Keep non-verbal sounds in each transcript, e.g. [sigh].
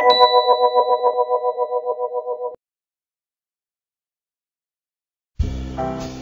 Thank you.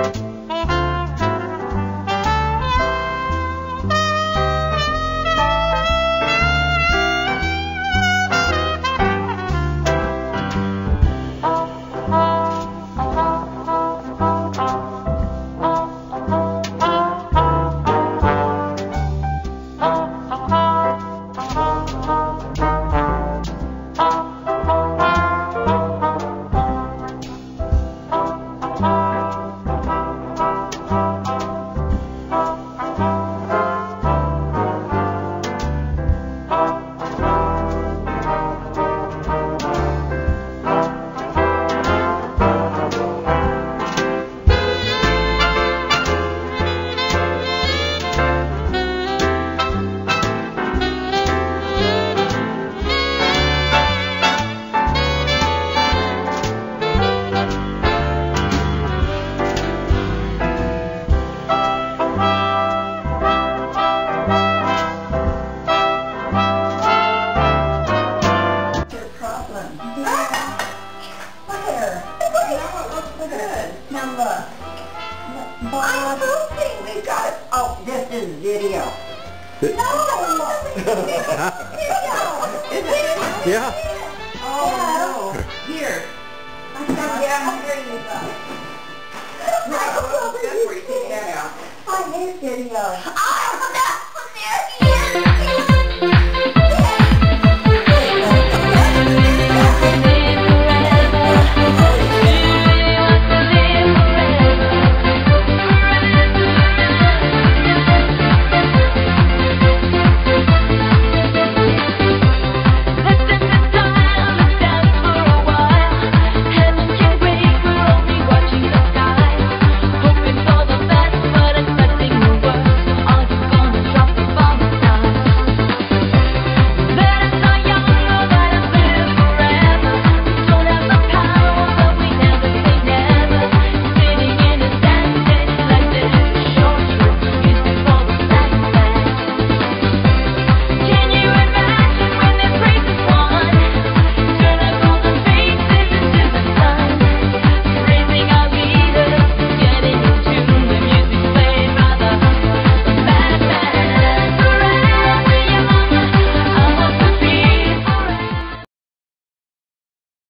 Your I'm hoping we've got it. Oh, this is video. No! video! [laughs] Yeah. Oh, no. Here. Yeah, I'm hearing you though. That's where you take that out. I hate video. I